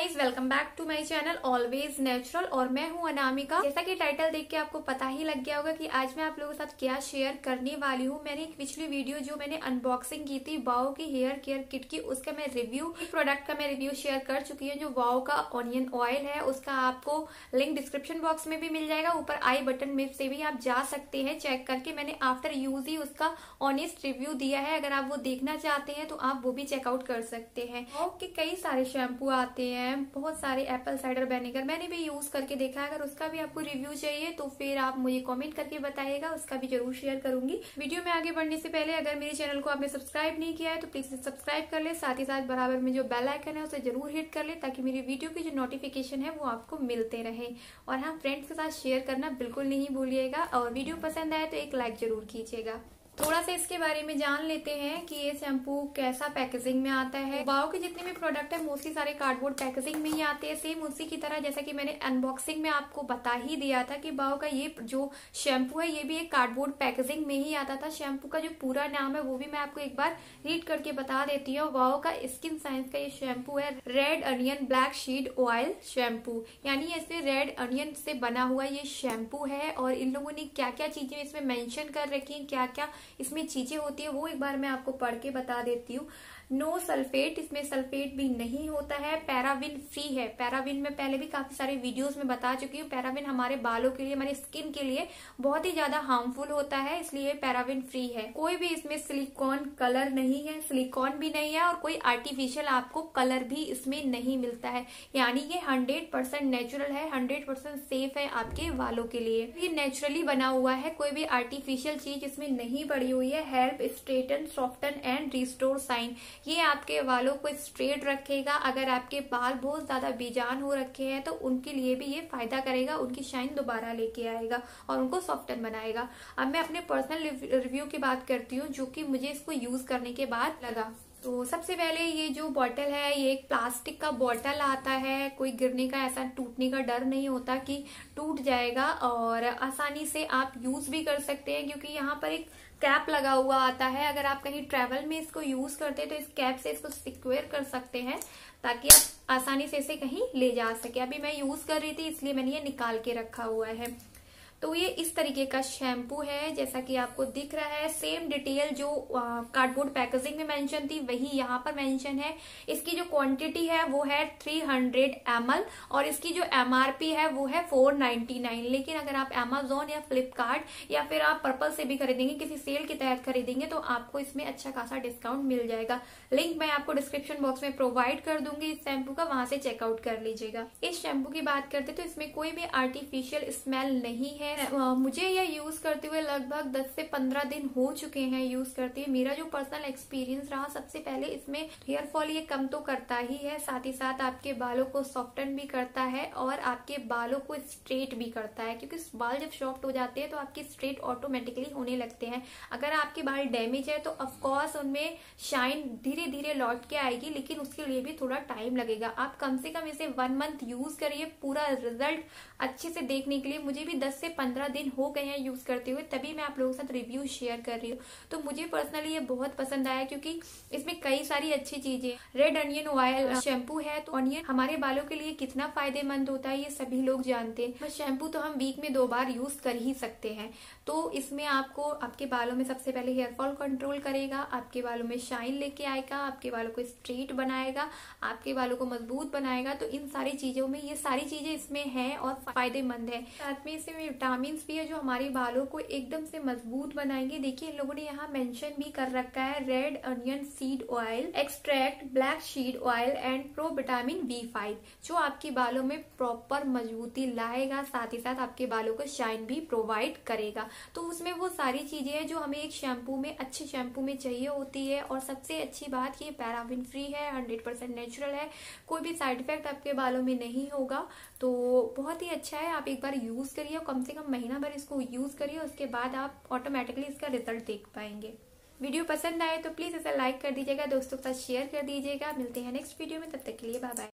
Guys welcome back to my channel always natural और मैं हूँ अनामिका। जैसा कि टाइटल देख के आपको पता ही लग गया होगा कि आज मैं आप लोगों के साथ क्या शेयर करने वाली हूँ। मैंने एक पिछली वीडियो जो मैंने अनबॉक्सिंग की थी वाओ की हेयर केयर किट की, उसका मैं रिव्यू प्रोडक्ट का मैं रिव्यू शेयर कर चुकी हूँ, जो वाओ का ऑनियन ऑयल है। उसका आपको लिंक डिस्क्रिप्शन बॉक्स में भी मिल जाएगा। ऊपर आई बटन में से भी आप जा सकते हैं चेक करके। मैंने आफ्टर यूज़ ही उसका ऑनेस्ट रिव्यू दिया है। अगर आप वो देखना चाहते हैं तो आप वो भी चेकआउट कर सकते हैं। के कई सारे शैम्पू आते हैं। बहुत सारे एप्पल साइडर वेनेगर मैंने भी यूज़ करके देखा है। अगर उसका भी आपको रिव्यू चाहिए तो फिर आप मुझे कमेंट करके बताइएगा, उसका भी ज़रूर शेयर करूँगी। वीडियो में आगे बढ़ने से पहले अगर मेरे चैनल को आपने सब्सक्राइब नहीं किया है तो प्लीज़ सब्सक्राइब कर ले। साथ ही साथ बराबर में जो बेल आइकन है, उसे ज़रूर हिट कर ले, ताकि मेरी वीडियो की जो नोटिफिकेशन है, वो आपको मिलते रहे। और हाँ फ्रेंड्स के साथ शेयर करना बिल्कुल नहीं भूलिएगा। और वीडियो पसंद आए तो एक लाइक ज़रूर कीजिएगा। थोड़ा सा इसके बारे में जान लेते हैं कि ये शैम्पू कैसा पैकेजिंग में आता है। बाओ के जितने भी प्रोडक्ट है मोस्टली सारे कार्डबोर्ड पैकेजिंग में ही आते हैं। सेम उसी की तरह जैसा कि मैंने अनबॉक्सिंग में आपको बता ही दिया था कि बाओ का ये जो शैम्पू है, ये भी एक कार्डबोर्ड पैकेजिंग में ही आता था। शैम्पू का जो पूरा नाम है, वो भी मैं आपको एक बार रीड करके बता देती हूँ। बाओ का स्किन साइंस का ये शैम्पू है red onion black seed oil shampoo यानी इसमें रेड अनियन से बना हुआ ये शैम्पू है और इन लोगों ने क्या क्या चीज़ें इसमें मेंशन कर रखी है क्या क्या इसमें चीज़ें होती है वो एक बार मैं आपको पढ़ के बता देती हूँ। नो सल्फेट इसमें सल्फेट भी नहीं होता है पैराविन फ्री है। पैराविन में पहले भी काफ़ी सारे वीडियोस में बता चुकी हूँ। पैराविन हमारे बालों के लिए, हमारे स्किन के लिए बहुत ही ज़्यादा हार्मफुल होता है, इसलिए पैराविन फ्री है। कोई भी इसमें सिलिकॉन कलर नहीं है सिलिकॉन भी नहीं है और कोई आर्टिफिशियल आपको कलर भी इसमें नहीं मिलता है। यानी ये हंड्रेड परसेंट नेचुरल है हंड्रेड परसेंट सेफ़ है आपके बालों के लिए। ये नेचुरली बना हुआ है, कोई भी आर्टिफिशियल चीज़ इसमें नहीं पड़ी हुई है। Help straighten soften and restore shine ये आपके बालों को स्ट्रेट रखेगा। अगर आपके बाल बहुत ज़्यादा बेजान हो रखे हैं तो उनके लिए भी ये फ़ायदा करेगा, उनकी शाइन दोबारा लेके आएगा और उनको सॉफ्टन बनाएगा। अब मैं अपने पर्सनल रिव्यू की बात करती हूँ, जो कि मुझे इसको यूज़ करने के बाद लगा। तो सबसे पहले ये जो बॉटल है, ये एक प्लास्टिक का बॉटल आता है। कोई गिरने का, ऐसा टूटने का डर नहीं होता कि टूट जाएगा और आसानी से आप यूज़ भी कर सकते हैं क्योंकि यहाँ पर एक कैप लगा हुआ आता है। अगर आप कहीं ट्रेवल में इसको यूज़ करते हैं तो इस कैप से इसको सिक्योर कर सकते हैं ताकि आप आसानी से इसे कहीं ले जा सके। अभी मैं यूज़ कर रही थी, इसलिए मैंने ये निकाल के रखा हुआ है। तो ये इस तरीके का शैम्पू है, जैसा कि आपको दिख रहा है। सेम डिटेल जो कार्डबोर्ड पैकेजिंग में मेंशन थी, वही यहाँ पर मेंशन है। इसकी जो क्वांटिटी है, वो है 300 हंड्रेड और इसकी जो एमआरपी है, वो है 499 लेकिन अगर आप एमेजोन या फ्लिपकार्ट या फिर आप पर्पल से भी खरीदेंगे, किसी सेल के तहत खरीदेंगे तो आपको इसमें अच्छा खासा डिस्काउंट मिल जाएगा। लिंक मैं आपको डिस्क्रिप्शन बॉक्स में प्रोवाइड कर दूँगी। इस शैम्पू का वहाँ से चेकआउट कर लीजिएगा। इस शैम्पू की बात करते तो इसमें कोई भी आर्टिफिशियल स्मेल नहीं है। मुझे यह यूज़ करते हुए लगभग 10 से 15 दिन हो चुके हैं यूज़ करते हुए। मेरा जो पर्सनल एक्सपीरियंस रहा, सबसे पहले इसमें हेयर फॉल ये कम तो करता ही है, साथ ही साथ आपके बालों को सॉफ्टन भी करता है और आपके बालों को स्ट्रेट भी करता है। क्योंकि बाल जब सॉफ्ट हो जाते हैं तो आपके स्ट्रेट ऑटोमेटिकली होने लगते हैं। अगर आपके बाल डैमेज है तो ऑफकोर्स उनमें शाइन धीरे धीरे लौट के आएगी, लेकिन उसके लिए भी थोड़ा टाइम लगेगा। आप कम से कम इसे वन मंथ यूज़ करिए, पूरा रिज़ल्ट अच्छे से देखने के लिए। मुझे भी 10 से पंद्रह दिन हो गए हैं यूज़ करते हुए, तभी मैं आप लोगों के साथ रिव्यू शेयर कर रही हूँ। तो मुझे पर्सनली ये बहुत पसंद आया क्योंकि इसमें कई सारी अच्छी चीज़ें रेड अनियन ऑयल शैम्पू है तो अनियन हमारे बालों के लिए कितना फ़ायदेमंद होता है, ये सभी लोग जानते हैं। बस शैम्पू तो हम वीक में दो बार यूज़ कर ही सकते हैं। तो इसमें आपको, आपके बालों में सबसे पहले हेयर फॉल कंट्रोल करेगा, आपके बालों में शाइन लेके आएगा, आपके बालों को स्ट्रेट बनाएगा, आपके बालों को मज़बूत बनाएगा। तो इन सारी चीज़ों में, ये सारी चीज़ें इसमें है और फ़ायदेमंद है। साथ में इसमें विटामिन भी है जो हमारे बालों को एकदम से मज़बूत बनाएँगे, देखिए, इन लोगों ने यहाँ मेंशन भी कर रखा है red onion seed oil extract black seed oil and pro vitamin B five जो आपके बालों में प्रॉपर मजबूती लाएगा, साथ ही साथ आपके बालों को शाइन भी प्रोवाइड करेगा। तो उसमें वो सारी चीज़ें हैं जो हमें एक शैम्पू में, अच्छे शैम्पू में चाहिए होती है और सबसे अच्छी बात, ये पैराविन फ्री है हंड्रेड परसेंट नेचुरल है, कोई भी साइड इफ़ेक्ट आपके बालों में नहीं होगा। तो बहुत ही अच्छा है, आप एक बार यूज़ करिए कम से कम महीना भर इसको यूज़ करिए, उसके बाद आप ऑटोमेटिकली इसका रिज़ल्ट देख पाएँगे। वीडियो पसंद आए तो प्लीज़ इसे लाइक कर दीजिएगा, दोस्तों के साथ शेयर कर दीजिएगा। मिलते हैं नेक्स्ट वीडियो में, तब तक के लिए बाय बाय